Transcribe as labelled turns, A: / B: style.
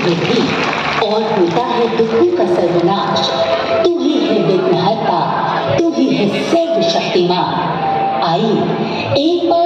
A: होती और होता है, दुखों का सर्वनाश, तू ही है विघ्नहर्ता तू ही है सर्वशक्तिमान। आई, एक बार